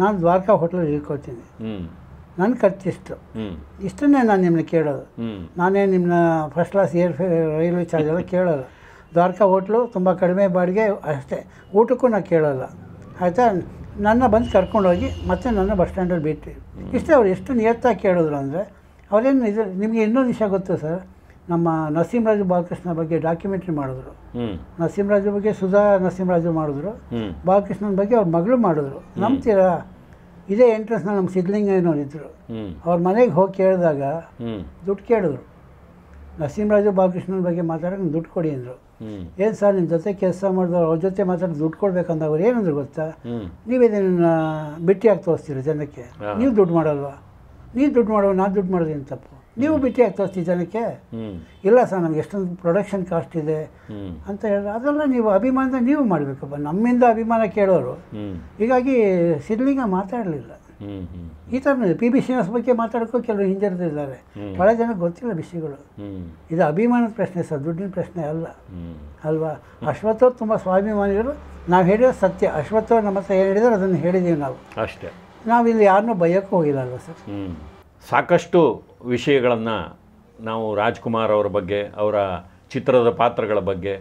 ನಾನು ದ್ವಾರಕಾ ಹೋಟ್ಲಲ್ಲಿ ಇಳ್ಕೊಳ್ತೀನಿ ನನ್ನ ಖರ್ಚು ಇಷ್ಟು. ಇಷ್ಟನ್ನೇ ನಾನು ನಿಮ್ಮನ್ನ ಕೇಳೋದು. ನಾನೇ ನಿಮ್ಮನ್ನ first class air railway charge ಎಲ್ಲ ಕೇಳೋಲ್ಲ. ದ್ವಾರಕಾ ಹೋಟ್ಲು ತುಂಬ ಕಡಿಮೆ ಬಾಡಿಗೆ ಅಷ್ಟೇ. ಊಟಕ್ಕೂ ನಾನು ಕೇಳೋಲ್ಲ. ಆಯಿತಾ? ನನ್ನ ಬಂದು ಕರ್ಕೊಂಡೋಗಿ ಮತ್ತೆ ನನ್ನ ಬಸ್ ಸ್ಟ್ಯಾಂಡಲ್ಲಿ ಬಿಟ್ಟು ಇಷ್ಟೇ ಅವ್ರು ಎಷ್ಟು ನಿಯತ್ತಾಗಿ ಕೇಳಿದ್ರು ಅಂದರೆ ಅವರೇನು ಇದು ನಿಮಗೆ ಇನ್ನೊಂದು ವಿಷಯ ಗೊತ್ತು ಸರ್? ನಮ್ಮ ನರಸಿಂಹರಾಜು ಬಾಲಕೃಷ್ಣ ಬಗ್ಗೆ ಡಾಕ್ಯುಮೆಂಟ್ರಿ ಮಾಡಿದ್ರು. ನರಸಿಂಹರಾಜು ಬಗ್ಗೆ ಸುಧಾ ನರಸಿಂಹರಾಜು ಮಾಡಿದ್ರು. ಬಾಲಕೃಷ್ಣನ ಬಗ್ಗೆ ಅವ್ರ ಮಗಳು ಮಾಡಿದ್ರು. ನಂಬ್ತೀರಾ? ಇದೇ ಎಂಟ್ರೆನ್ಸ್ನ ನಮ್ಮ ಸಿದ್ಧಲಿಂಗಯ್ಯನವ್ರು ಇದ್ದರು ಹ್ಮ್. ಅವ್ರ ಮನೆಗೆ ಹೋಗಿ ಕೇಳಿದಾಗ ದುಡ್ಡು ಕೇಳಿದ್ರು. ನರಸಿಂಹರಾಜು ಬಾಲಕೃಷ್ಣನ ಬಗ್ಗೆ ಮಾತಾಡೋಕೆ ದುಡ್ಡು ಕೊಡಿ ಅಂದರು. ಏನು ಸರ್ ನಿಮ್ಮ ಜೊತೆ ಕೆಲಸ ಮಾಡಿದವ್ರು ಅವ್ರ ಜೊತೆ ಮಾತಾಡಿ ದುಡ್ಡು ಕೊಡ್ಬೇಕಂದ ಅವ್ರು ಏನಂದ್ರು ಗೊತ್ತಾ? ನೀವು ನನ್ನ ಬಿಟ್ಟಿಯಾಗಿ ತೋರಿಸ್ತೀರಿ ಜನಕ್ಕೆ. ನೀವು ದುಡ್ಡು ಮಾಡಲ್ವಾ? ನೀವು ದುಡ್ಡು ಮಾಡುವ ನಾನು ದುಡ್ಡು ಮಾಡೋದೇನು ತಪ್ಪು? ನೀವು ಬಿಟ್ಟಿಯಾಗಿ ತೋರಿಸ್ತೀವಿ ಜನಕ್ಕೆ? ಇಲ್ಲ ಸರ್ ನಮ್ಗೆ ಎಷ್ಟೊಂದು ಪ್ರೊಡಕ್ಷನ್ ಕಾಸ್ಟ್ ಇದೆ ಅಂತ ಹೇಳಿದ್ರೆ ಅದೆಲ್ಲ ನೀವು ಅಭಿಮಾನದ ನೀವು ಮಾಡಬೇಕಪ್ಪ ನಮ್ಮಿಂದ ಅಭಿಮಾನ ಕೇಳೋರು. ಹೀಗಾಗಿ ಸಿದ್ಲಿಂಗ ಮಾತಾಡಲಿಲ್ಲ. ಈ ಥರ ಪಿ ಬಿ ಶ್ರೀನಿವಾಸ ಬಗ್ಗೆ ಮಾತಾಡೋಕ್ಕೂ ಕೆಲವರು ಹಿಂಜರಿದಿದ್ದಾರೆ. ಭಾಳ ಜನಕ್ಕೆ ಗೊತ್ತಿಲ್ಲ ವಿಷಯಗಳು. ಇದು ಅಭಿಮಾನದ ಪ್ರಶ್ನೆ ಸರ್ ದುಡ್ಡಿನ ಪ್ರಶ್ನೆ ಅಲ್ಲ. ಅಲ್ವಾ? ಅಶ್ವಥವ್ರು ತುಂಬ ಸ್ವಾಭಿಮಾನಿಗಳು. ನಾವು ಹೇಳಿದ ಸತ್ಯ ಅಶ್ವಥವ್ರು ನಮ್ಮ ಹತ್ರ ಏನು ಹೇಳಿದಾರೆ ಅದನ್ನು ಹೇಳಿದ್ದೀವಿ ನಾವು. ಅಷ್ಟೇ. ನಾವು ಇಲ್ಲಿ ಯಾರನ್ನೂ ಭಯಕ್ಕೂ ಹೋಗಿಲ್ಲ ಅಲ್ವಾ ಸರ್. ಸಾಕಷ್ಟು ವಿಷಯಗಳನ್ನು ನಾವು ರಾಜ್ಕುಮಾರ್ ಅವರ ಬಗ್ಗೆ ಅವರ ಚಿತ್ರದ ಪಾತ್ರಗಳ ಬಗ್ಗೆ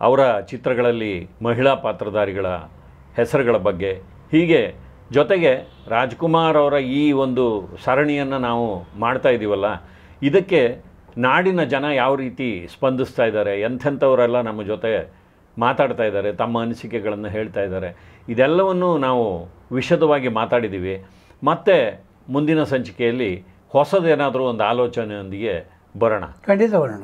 ಅವರ ಚಿತ್ರಗಳಲ್ಲಿ ಮಹಿಳಾ ಪಾತ್ರಧಾರಿಗಳ ಹೆಸರುಗಳ ಬಗ್ಗೆ ಹೀಗೆ ಜೊತೆಗೆ ರಾಜ್ಕುಮಾರ್ ಅವರ ಈ ಒಂದು ಸರಣಿಯನ್ನು ನಾವು ಮಾಡ್ತಾ ಇದ್ದೀವಲ್ಲ ಇದಕ್ಕೆ ನಾಡಿನ ಜನ ಯಾವ ರೀತಿ ಸ್ಪಂದಿಸ್ತಾ ಇದ್ದಾರೆ, ಎಂಥೆಂಥವರೆಲ್ಲ ನಮ್ಮ ಜೊತೆ ಮಾತಾಡ್ತಾ ಇದ್ದಾರೆ, ತಮ್ಮ ಅನಿಸಿಕೆಗಳನ್ನು ಹೇಳ್ತಾ ಇದ್ದಾರೆ, ಇದೆಲ್ಲವನ್ನು ನಾವು ವಿಶದವಾಗಿ ಮಾತಾಡಿದ್ದೀವಿ. ಮತ್ತೆ ಮುಂದಿನ ಸಂಚಿಕೆಯಲ್ಲಿ ಹೊಸದೇನಾದರೂ ಒಂದು ಆಲೋಚನೆಯೊಂದಿಗೆ ಬರೋಣ. ಖಂಡಿತ ಬರೋಣ